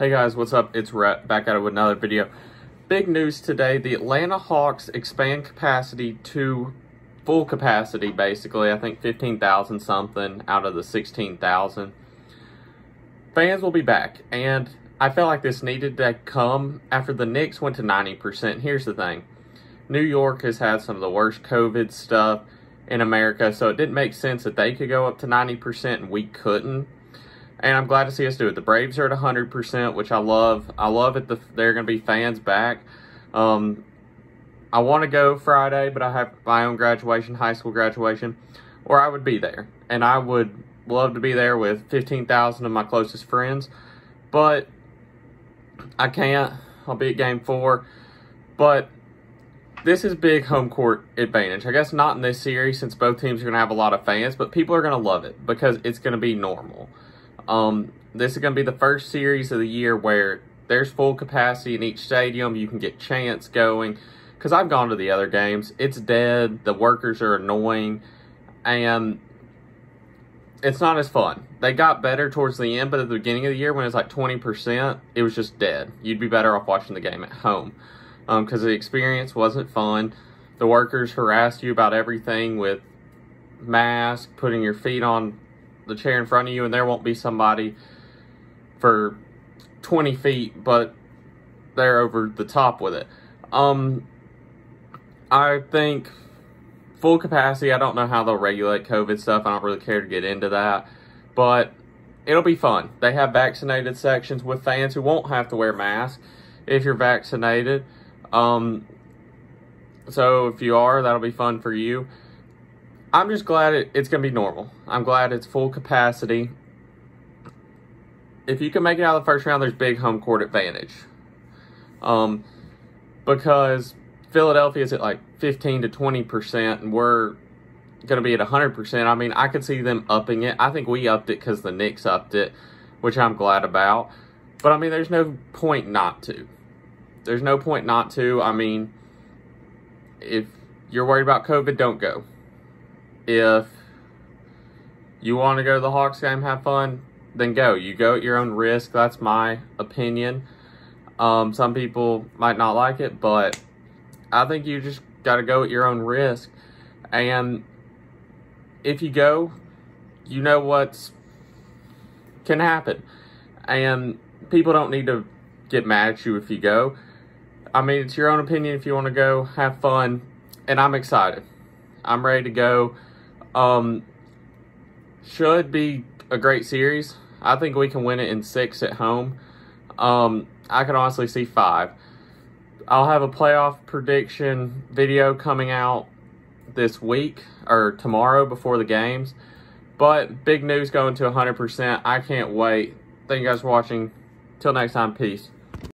Hey guys, what's up? It's Rhett back out with another video. Big news today, the Atlanta Hawks expand capacity to full capacity basically. I think 15,000 something out of the 16,000. Fans will be back and I felt like this needed to come after the Knicks went to 90%. Here's the thing. New York has had some of the worst COVID stuff in America, so it didn't make sense that they could go up to 90% and we couldn't and I'm glad to see us do it. The Braves are at 100%, which I love. I love it. The, they're going to be fans back. Um, I want to go Friday, but I have my own graduation, high school graduation, or I would be there. And I would love to be there with 15,000 of my closest friends, but I can't. I'll be at game four. But this is big home court advantage. I guess not in this series since both teams are going to have a lot of fans, but people are going to love it because it's going to be normal. Um, this is going to be the first series of the year where there's full capacity in each stadium. You can get chants going. Because I've gone to the other games. It's dead. The workers are annoying. And it's not as fun. They got better towards the end, but at the beginning of the year when it was like 20%, it was just dead. You'd be better off watching the game at home. Because um, the experience wasn't fun. The workers harassed you about everything with masks, putting your feet on the chair in front of you and there won't be somebody for 20 feet, but they're over the top with it. Um, I think full capacity, I don't know how they'll regulate COVID stuff. I don't really care to get into that, but it'll be fun. They have vaccinated sections with fans who won't have to wear masks if you're vaccinated. Um, so if you are, that'll be fun for you. I'm just glad it, it's going to be normal. I'm glad it's full capacity. If you can make it out of the first round, there's big home court advantage. Um, because Philadelphia is at like 15 to 20%, and we're going to be at 100%. I mean, I could see them upping it. I think we upped it because the Knicks upped it, which I'm glad about. But I mean, there's no point not to. There's no point not to. I mean, if you're worried about COVID, don't go if you want to go to the Hawks game, have fun, then go. You go at your own risk. That's my opinion. Um, some people might not like it, but I think you just got to go at your own risk. And if you go, you know what's can happen. And people don't need to get mad at you if you go. I mean, it's your own opinion if you want to go, have fun. And I'm excited. I'm ready to go. Um, should be a great series. I think we can win it in six at home. Um, I can honestly see five. I'll have a playoff prediction video coming out this week or tomorrow before the games. But big news going to 100%. I can't wait. Thank you guys for watching. Till next time, peace.